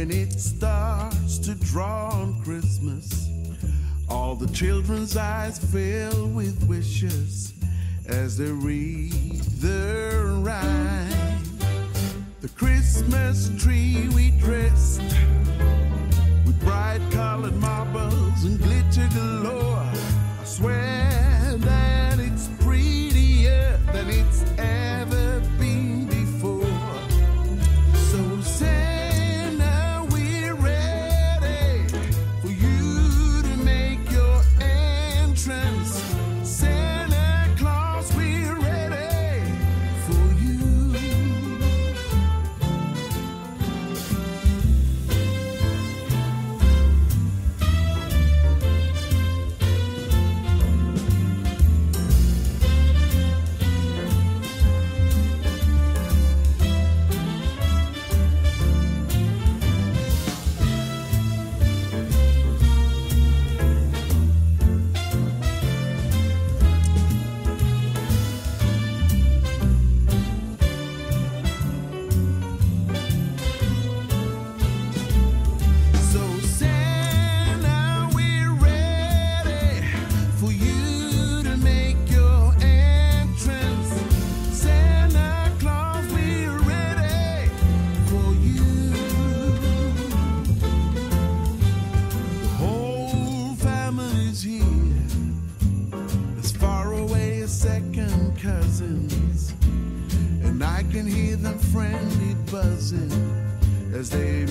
When it starts to draw on Christmas, all the children's eyes fill with wishes as they read the rhyme. The Christmas tree we dressed with bright colored marbles and glitter galore. I swear. buzzing as they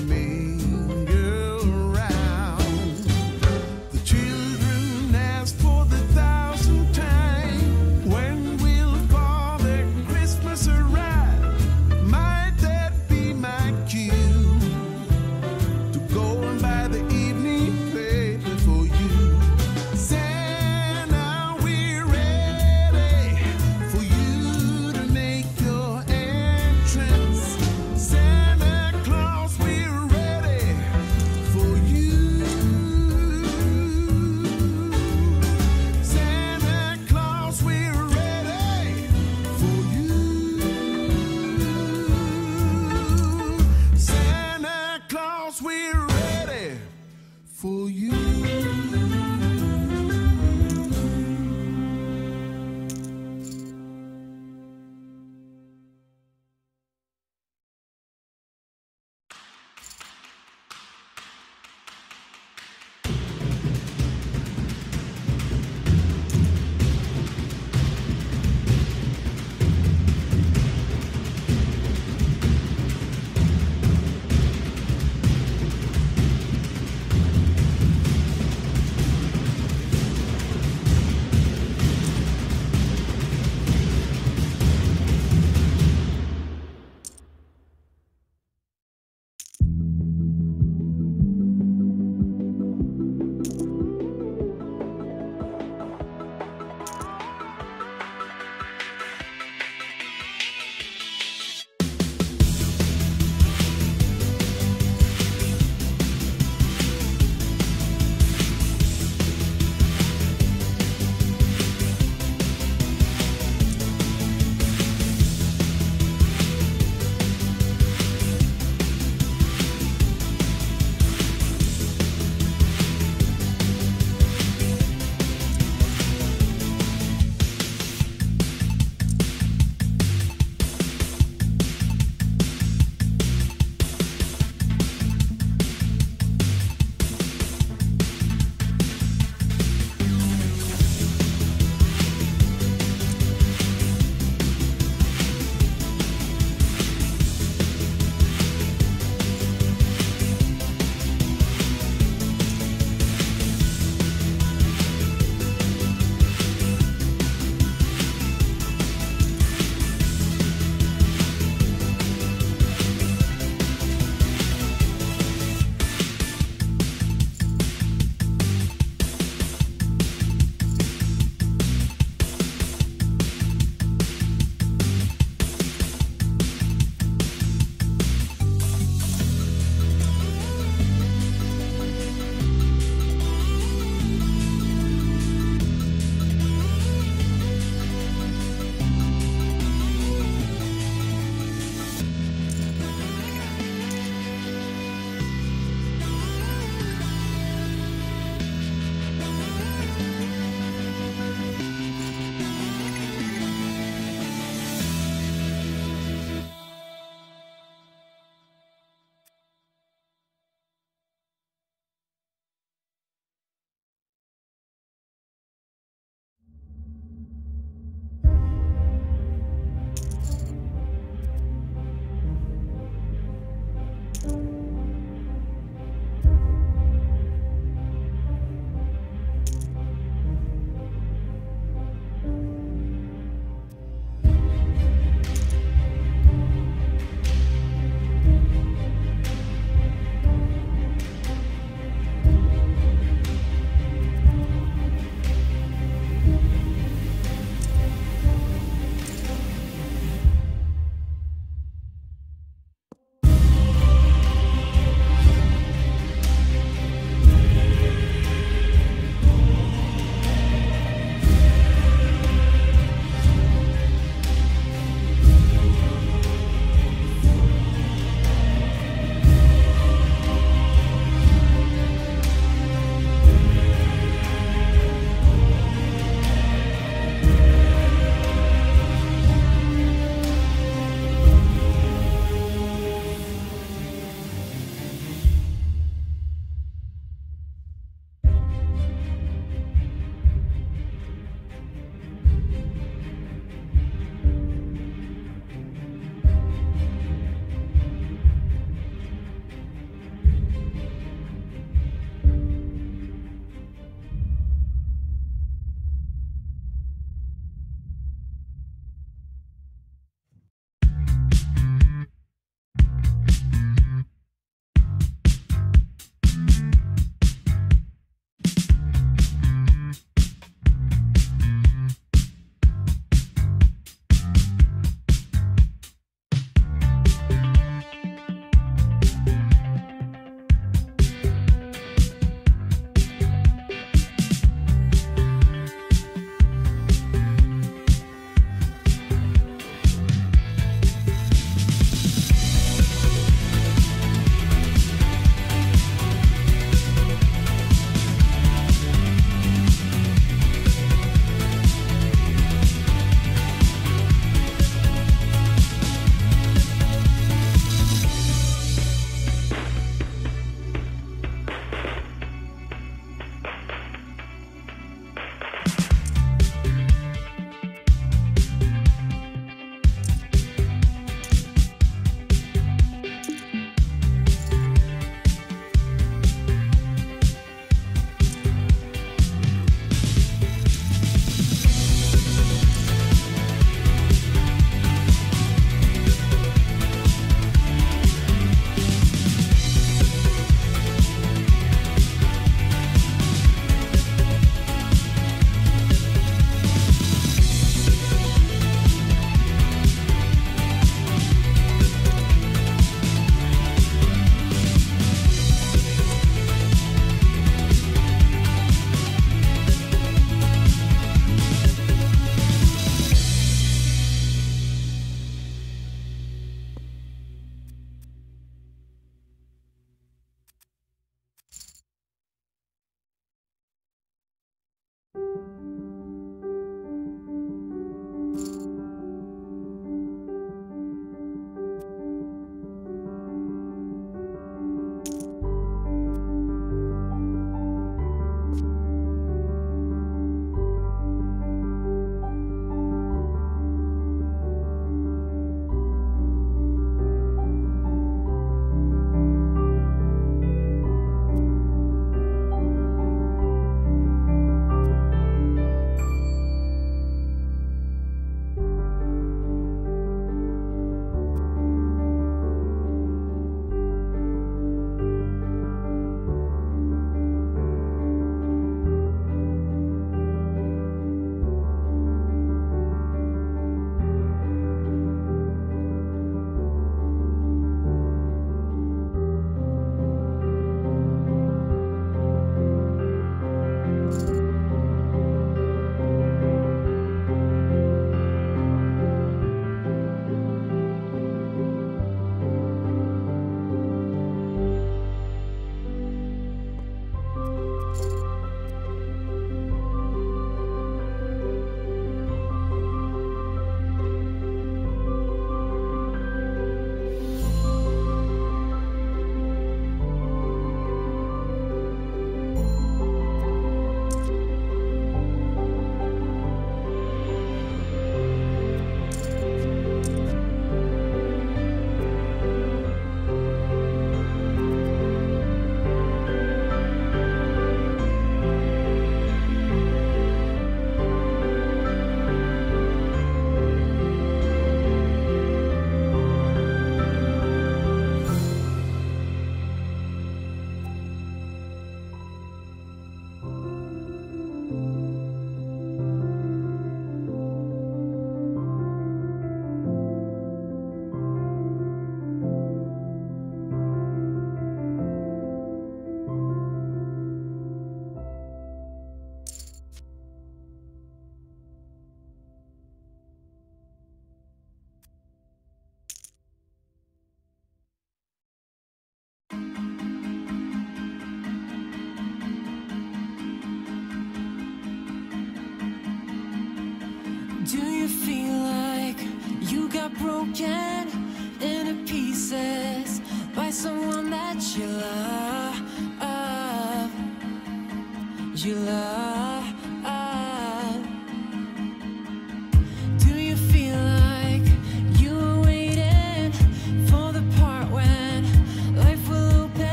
broken into pieces by someone that you love.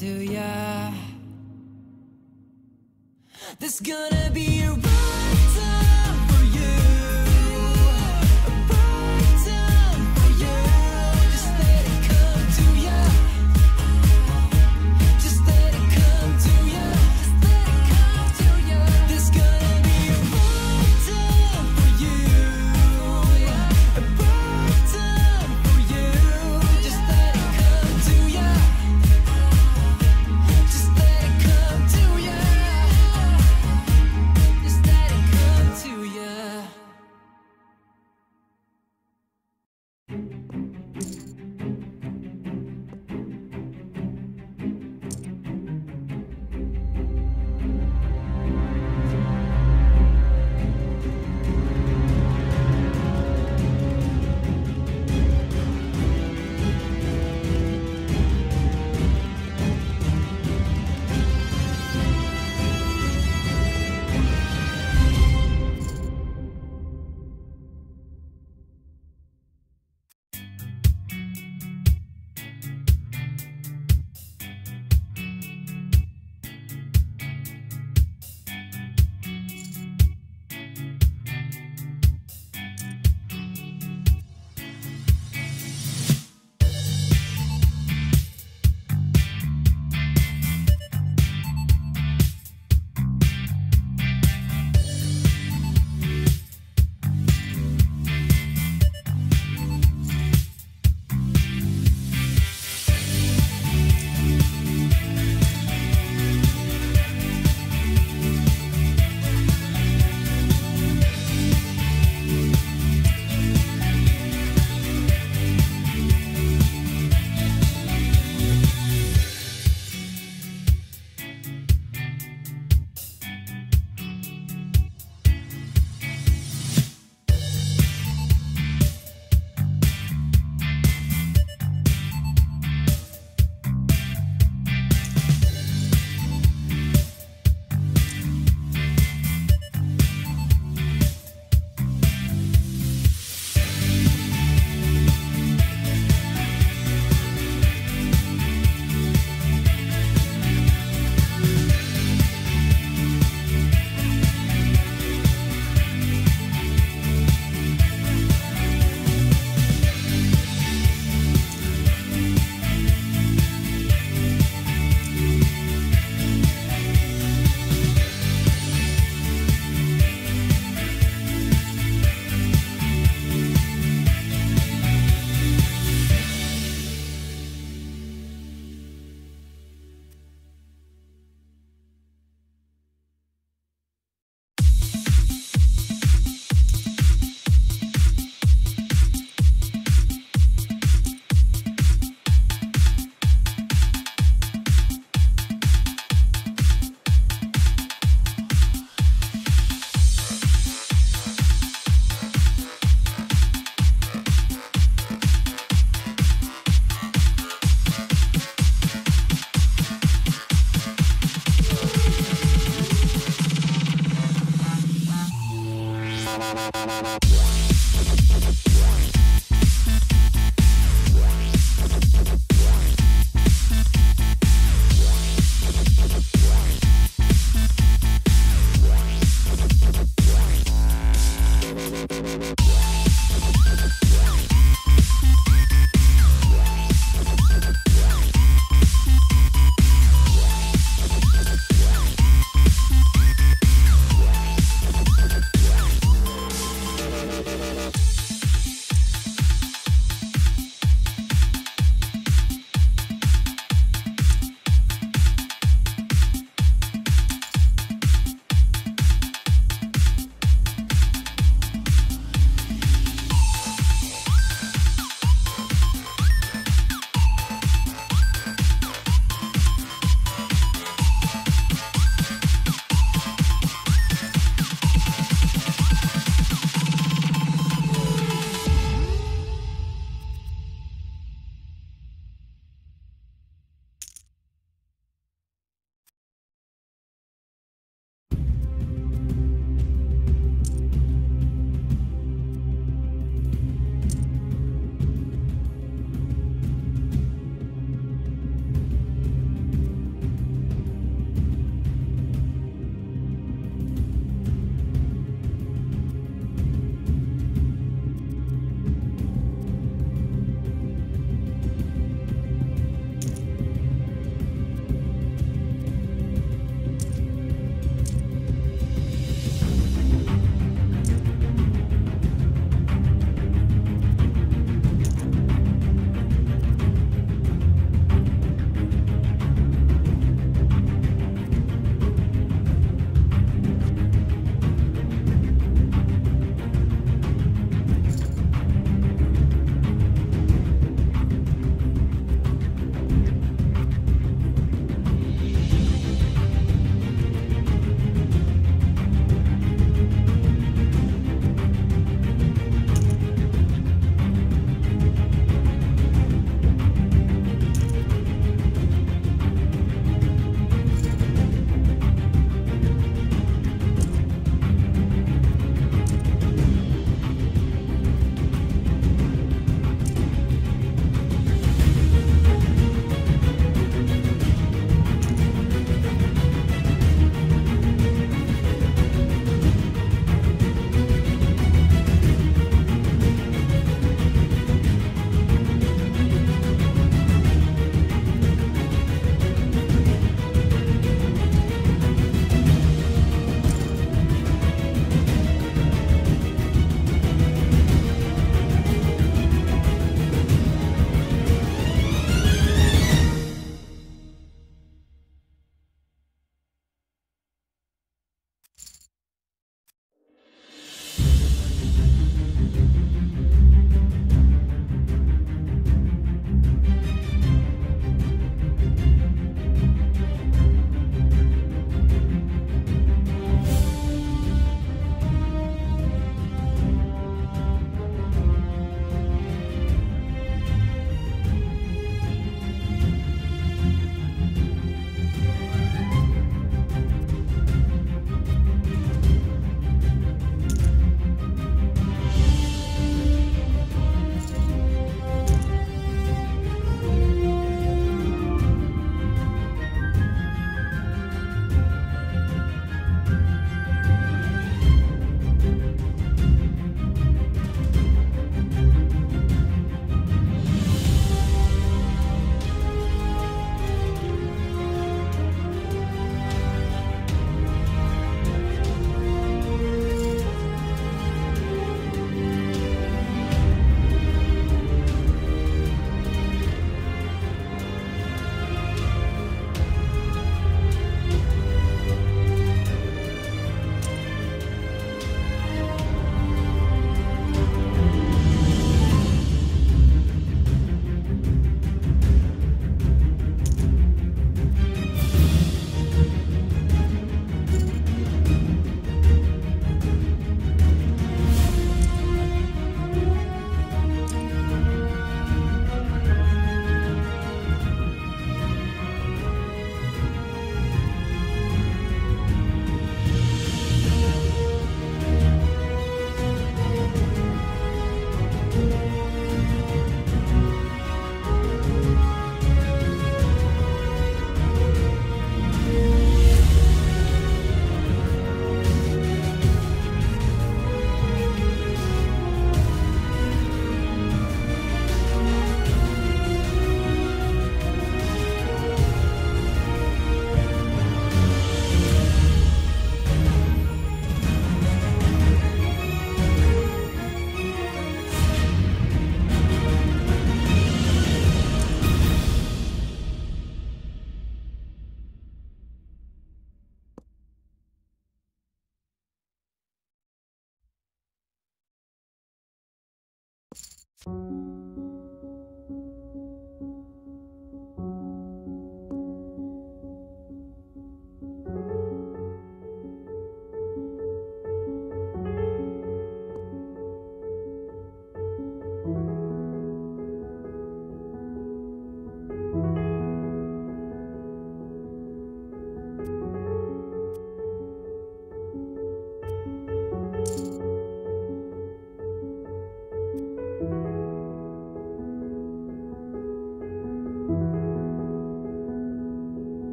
to you.